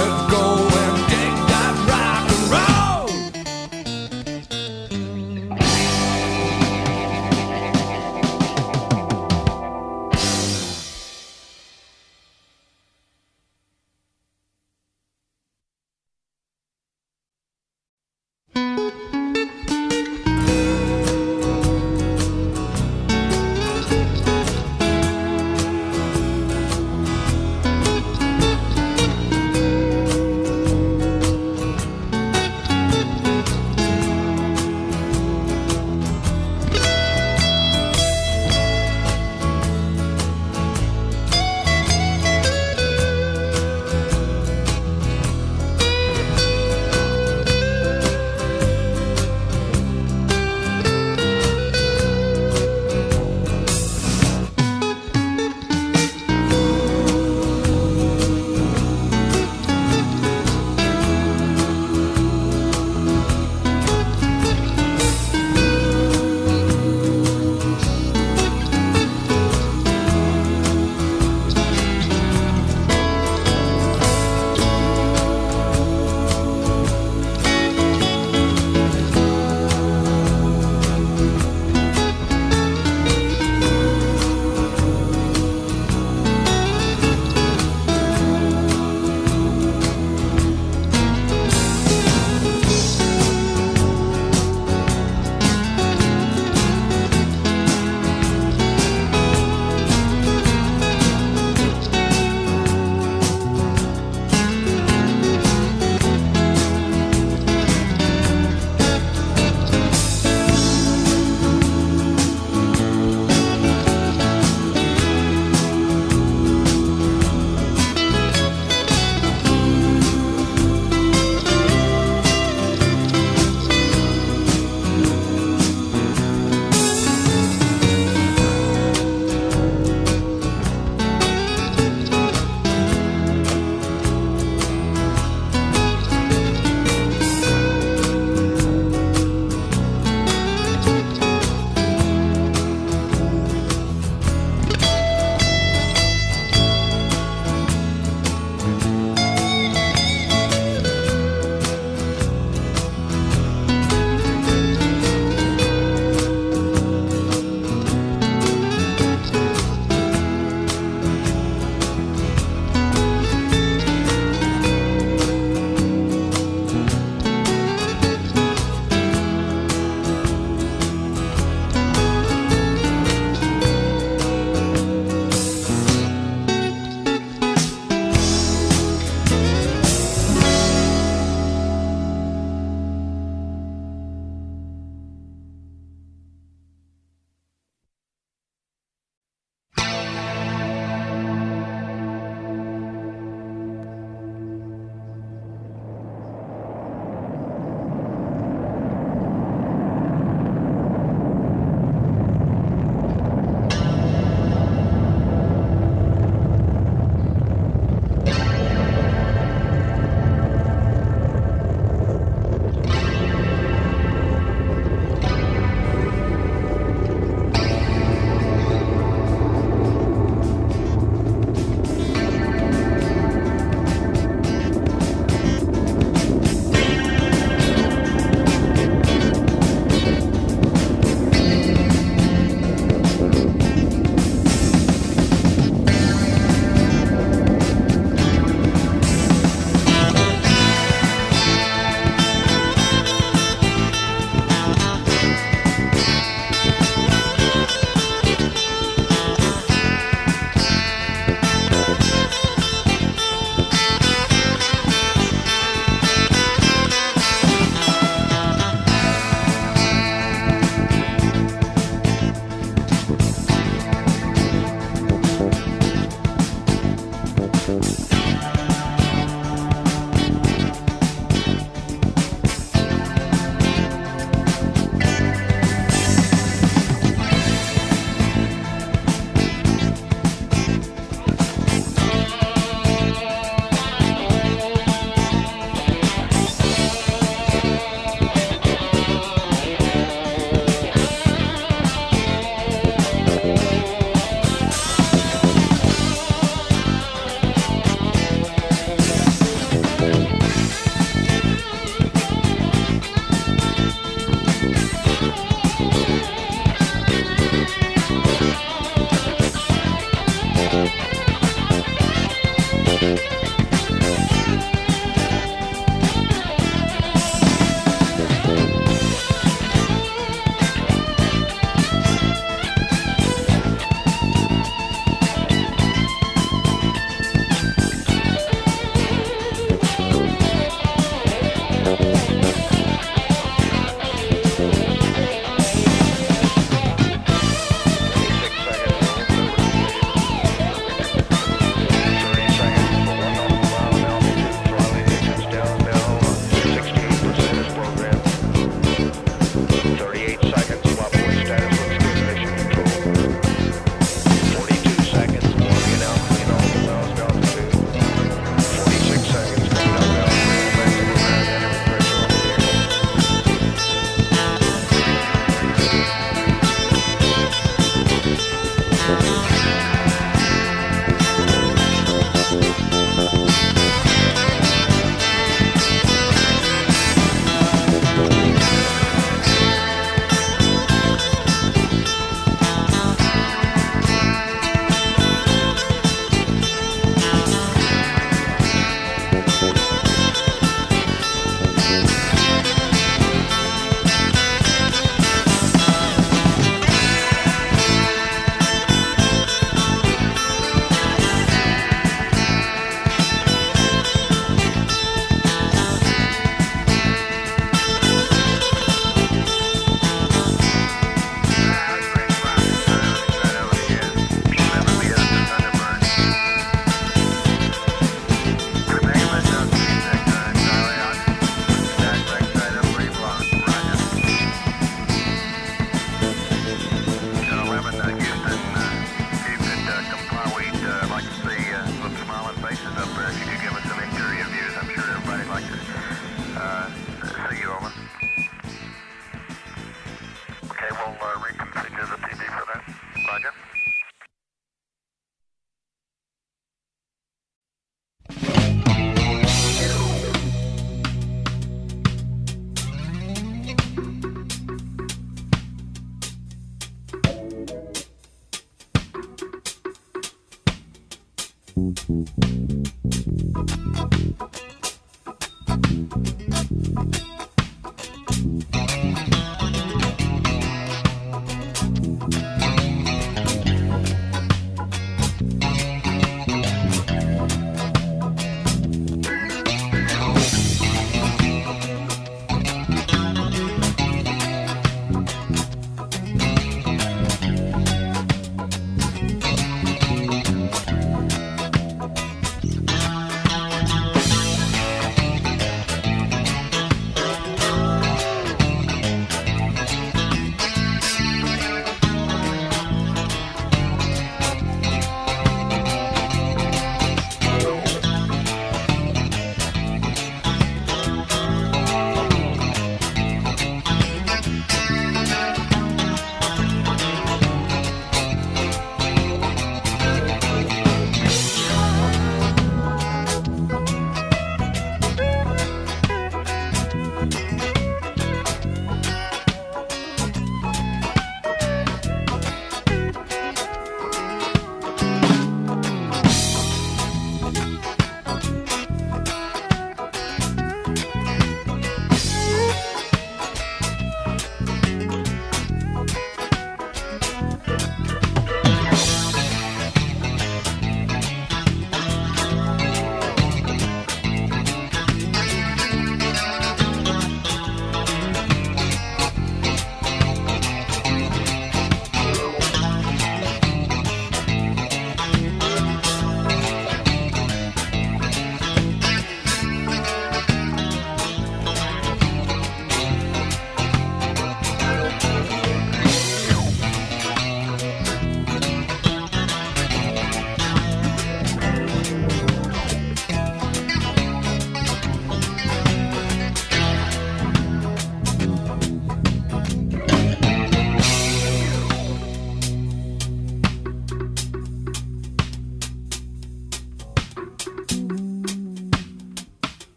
let go